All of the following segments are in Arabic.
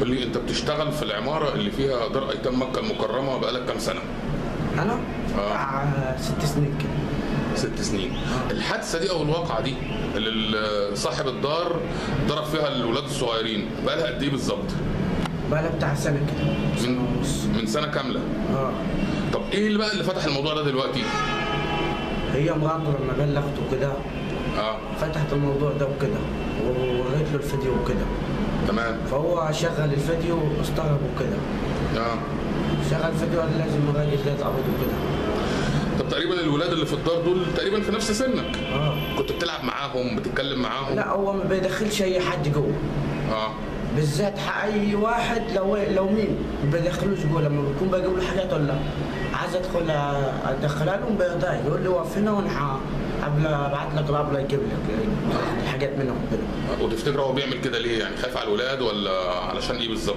قول لي انت بتشتغل في العمارة اللي فيها دار أيتام مكة المكرمة بقالك كام سنة؟ أنا؟ آه. بتاع ست سنين كده. ست سنين. الحادثة دي أو الواقعة دي اللي ال- صاحب الدار ضرب فيها الولاد الصغيرين بقى لها قد إيه بالظبط؟ بقى لها بتاع سنة كده. سنة من ونص. من سنة كاملة. آه. طب إيه اللي بقى اللي فتح الموضوع ده دلوقتي؟ هي مراته لما بلغته كده آه. فتحت الموضوع ده وكده ووريت له الفيديو وكده. تمام. فهو شغل الفيديو واستغرب وكده. آه شغل الفيديو قال لازم الراجل ده يتعبط وكده. طب تقريبا الولاد اللي في الدار دول تقريبا في نفس سنك. آه. كنت بتلعب معاهم بتتكلم معاهم؟ لا هو ما بيدخلش أي حد جوه. آه. بالذات ح- أي واحد لو لو مين ما بيدخلوش جوه لما بيكون بجيب له حاجات ولا عايز أدخل ادخلها لهم بيرضى يقول لي وقف هنا وأنا قبل ابعت لك الابله يجيب لك حاجات منهم كده. وتفتكر هو بيعمل كده ليه؟ يعني خايف على الولاد ولا علشان إيه بالظبط؟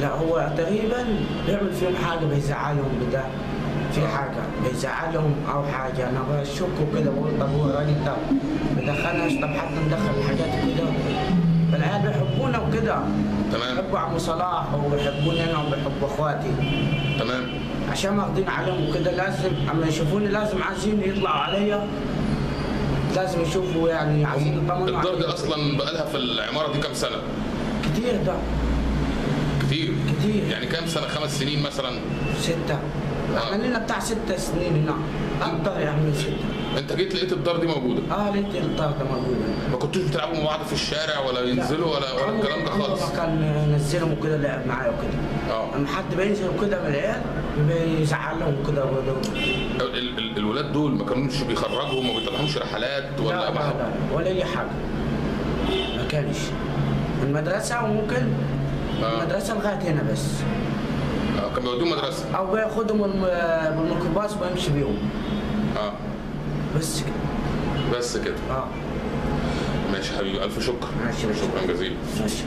لا هو تقريبا بيعمل فيهم حاجة بيزعلهم بتاع. في حاجة بيزعلهم أو حاجة. أنا بشك كده بقول طب هو الراجل ده بدخلناش طب حتى ندخل الحاجات بيحبونا وكده. تمام. بيحبوا عمو صلاح وبيحبوني أنا وبيحبوا أخواتي. تمام. عشان ماخدين عليهم وكده لازم أما يشوفوني لازم عايزين يطلعوا عليا. لازم يشوفوا يعني عايزين يطمنوا الدار دي. أصلا بقالها في العمارة دي كام سنة؟ كتير ده. كتير. كتير. يعني كام سنة؟ خمس سنين مثلا؟ ستة. إحنا لنا بتاع ست سنين هنا. أكتر يعني من ستة. انت جيت لقيت الدار دي موجودة. آه لقيت الطاقة ده موجودة. ما كنتوش بتلعبوا مع بعض في الشارع ولا ينزلوا ولا ولا الكلام ده خالص؟ ما كان نزلهم وكده لعب معايا وكده. آه. اما حد بينزل وكده من العيال بيزعلهم وكده ويضربهم. ال- ال- الولاد دول ما كانوش بيخرجهم وما بيطلعهمش رحلات لا ولا لا, ما لا ولا أي حاجة. ما كانش. المدرسة وممكن آه. المدرسة لغاية هنا بس. آه، كانوا بيودوهم مدرسة؟ أو بياخدهم الم- بالميكروباص ويمشي بيهم. بس كده. بس كده. آه. ماشي حبيبي ألف شكر. ماشي. شكرا جزيلا. ماشي